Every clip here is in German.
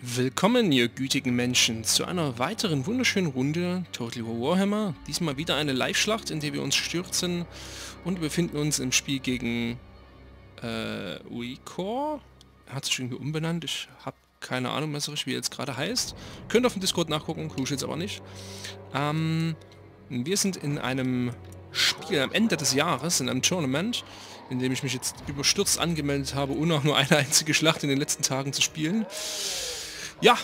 Willkommen, ihr gütigen Menschen, zu einer weiteren wunderschönen Runde Total War Warhammer. Diesmal wieder eine Live-Schlacht, in der wir uns stürzen und befinden uns im Spiel gegen äh. Er hat sich irgendwie umbenannt, ich habe keine Ahnung richtig, wie er jetzt gerade heißt. Könnt auf dem Discord nachgucken, ich jetzt aber nicht. Ähm, wir sind in einem Spiel am Ende des Jahres, in einem Tournament, in dem ich mich jetzt überstürzt angemeldet habe, ohne auch nur eine einzige Schlacht in den letzten Tagen zu spielen. Ja,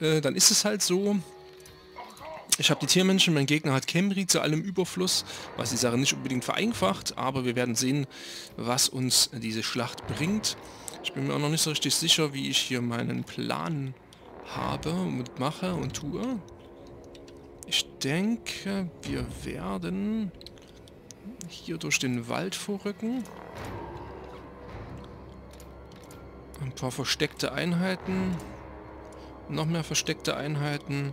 äh, dann ist es halt so. Ich habe die Tiermenschen, mein Gegner hat Camry zu allem Überfluss, was die Sache nicht unbedingt vereinfacht, aber wir werden sehen, was uns diese Schlacht bringt. Ich bin mir auch noch nicht so richtig sicher, wie ich hier meinen Plan habe und mache und tue. Ich denke, wir werden hier durch den Wald vorrücken. Ein paar versteckte Einheiten noch mehr versteckte Einheiten.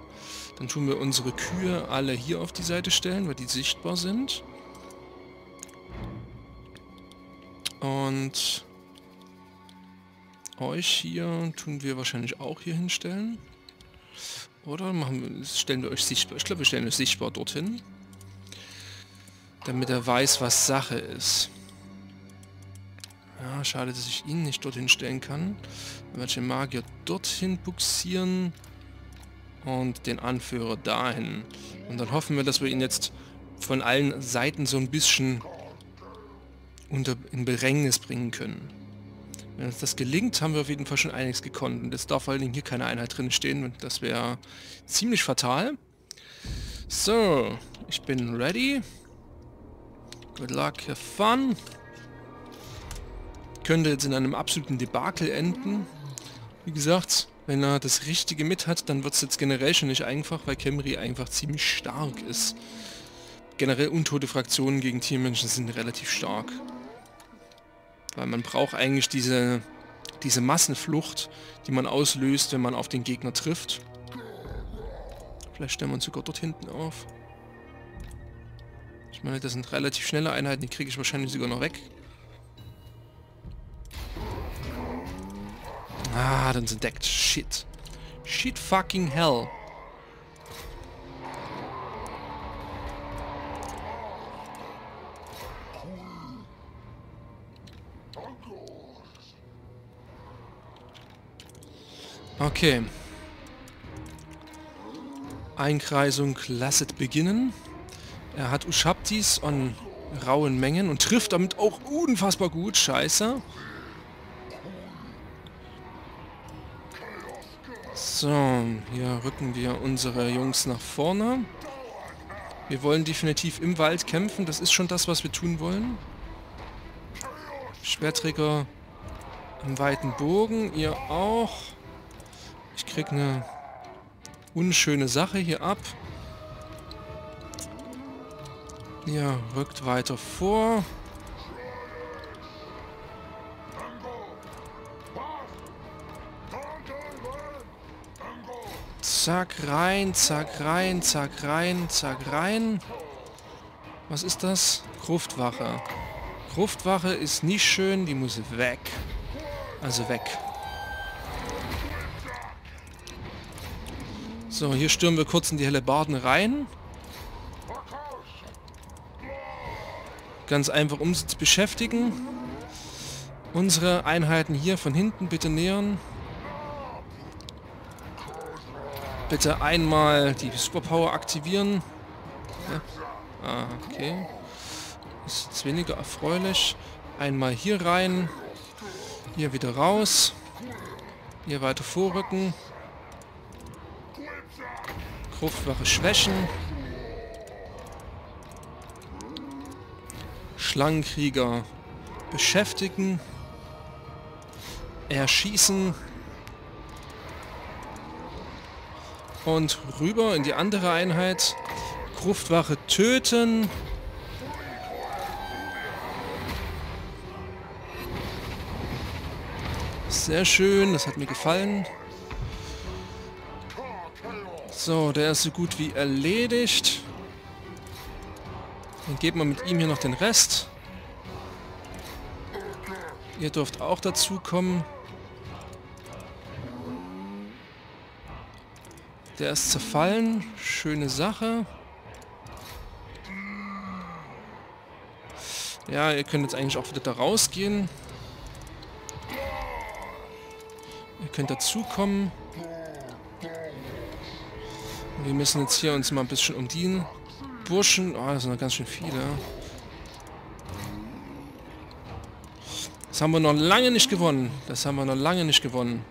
Dann tun wir unsere Kühe alle hier auf die Seite stellen, weil die sichtbar sind. Und euch hier tun wir wahrscheinlich auch hier hinstellen. Oder machen wir, stellen wir euch sichtbar. Ich glaube, wir stellen euch sichtbar dorthin. Damit er weiß, was Sache ist. Ja, schade, dass ich ihn nicht dorthin stellen kann. Dann werde den Magier dorthin buxieren und den Anführer dahin. Und dann hoffen wir, dass wir ihn jetzt von allen Seiten so ein bisschen unter in Bedrängnis bringen können. Wenn uns das gelingt, haben wir auf jeden Fall schon einiges gekonnt. Und es darf vor allen Dingen hier keine Einheit drin stehen. Das wäre ziemlich fatal. So, ich bin ready. Good luck, have fun könnte jetzt in einem absoluten Debakel enden. Wie gesagt, wenn er das Richtige mit hat, dann wird es jetzt generell schon nicht einfach, weil Camry einfach ziemlich stark ist. Generell untote Fraktionen gegen Tiermenschen sind relativ stark. Weil man braucht eigentlich diese, diese Massenflucht, die man auslöst, wenn man auf den Gegner trifft. Vielleicht stellen wir uns sogar dort hinten auf. Ich meine, das sind relativ schnelle Einheiten, die kriege ich wahrscheinlich sogar noch weg. Ah, dann sind entdeckt. Shit. Shit fucking hell. Okay. Einkreisung lasset beginnen. Er hat Ushabtis an rauen Mengen und trifft damit auch unfassbar gut. Scheiße. So, hier rücken wir unsere Jungs nach vorne. Wir wollen definitiv im Wald kämpfen. Das ist schon das, was wir tun wollen. Schwerträger im weiten Bogen. Ihr auch. Ich krieg eine unschöne Sache hier ab. Ihr rückt weiter vor. Zack, rein, zack, rein, zack, rein, zack, rein. Was ist das? Gruftwache. Gruftwache ist nicht schön, die muss weg. Also weg. So, hier stürmen wir kurz in die Hellebarden rein. Ganz einfach, um sie zu beschäftigen. Unsere Einheiten hier von hinten bitte nähern. Bitte einmal die Superpower aktivieren. Ja. Ah, okay. Ist jetzt weniger erfreulich. Einmal hier rein. Hier wieder raus. Hier weiter vorrücken. Gruftwache schwächen. Schlangenkrieger beschäftigen. Erschießen. Und rüber in die andere Einheit. Gruftwache töten. Sehr schön, das hat mir gefallen. So, der ist so gut wie erledigt. Dann geben wir mit ihm hier noch den Rest. Ihr dürft auch dazu kommen. Der ist zerfallen. Schöne Sache. Ja, ihr könnt jetzt eigentlich auch wieder da rausgehen. Ihr könnt dazukommen. Wir müssen jetzt hier uns mal ein bisschen um die Burschen... Oh, das sind noch ganz schön viele. Das haben wir noch lange nicht gewonnen. Das haben wir noch lange nicht gewonnen.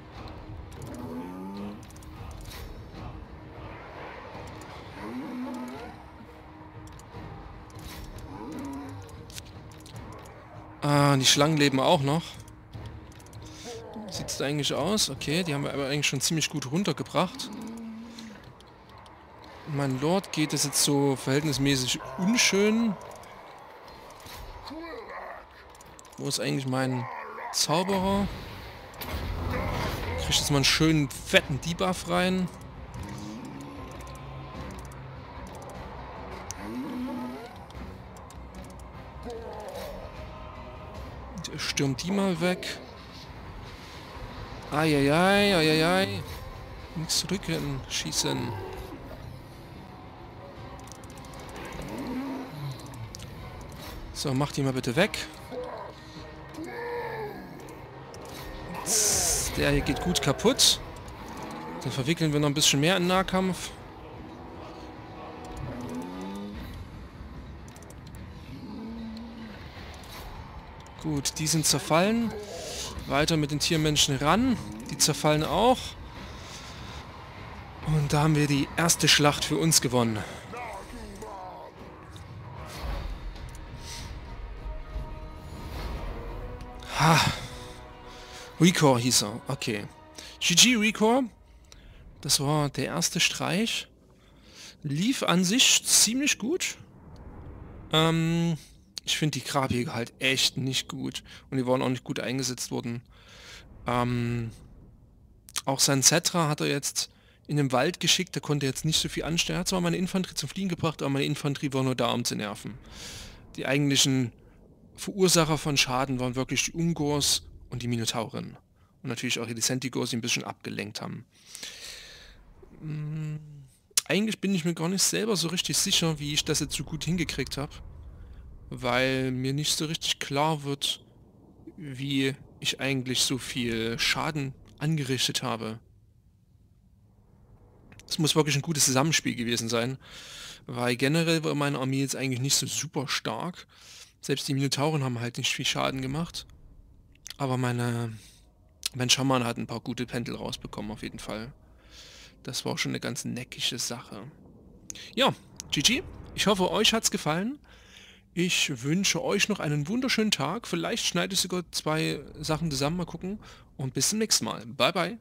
Ah, die Schlangen leben auch noch. Sieht es eigentlich aus? Okay, die haben wir aber eigentlich schon ziemlich gut runtergebracht. Mein Lord geht es jetzt so verhältnismäßig unschön. Wo ist eigentlich mein Zauberer? Kriegt jetzt mal einen schönen fetten Debuff rein. Stürmt die mal weg. Eieiei, eieiei. Nichts zurückrennen, schießen. So, mach die mal bitte weg. Der hier geht gut kaputt. Dann verwickeln wir noch ein bisschen mehr in Nahkampf. Gut, die sind zerfallen. Weiter mit den Tiermenschen ran. Die zerfallen auch. Und da haben wir die erste Schlacht für uns gewonnen. Ha. Recore hieß er. Okay. GG Recore. Das war der erste Streich. Lief an sich ziemlich gut. Ähm, ich finde die Grabjäger halt echt nicht gut. Und die waren auch nicht gut eingesetzt worden. Ähm, auch sein Cetra hat er jetzt in den Wald geschickt. Der konnte jetzt nicht so viel anstellen. Er hat zwar meine Infanterie zum Fliegen gebracht, aber meine Infanterie war nur da, um zu nerven. Die eigentlichen Verursacher von Schaden waren wirklich die Ungors und die Minotauren. Und natürlich auch die Sentigors, die ein bisschen abgelenkt haben. Hm, eigentlich bin ich mir gar nicht selber so richtig sicher, wie ich das jetzt so gut hingekriegt habe. Weil mir nicht so richtig klar wird, wie ich eigentlich so viel Schaden angerichtet habe. Es muss wirklich ein gutes Zusammenspiel gewesen sein, weil generell war meine Armee jetzt eigentlich nicht so super stark. Selbst die Minotauren haben halt nicht viel Schaden gemacht. Aber meine, mein Schaman hat ein paar gute Pendel rausbekommen, auf jeden Fall. Das war schon eine ganz neckische Sache. Ja, GG. Ich hoffe, euch hat's gefallen. Ich wünsche euch noch einen wunderschönen Tag. Vielleicht schneide ich sogar zwei Sachen zusammen, mal gucken. Und bis zum nächsten Mal. Bye, bye.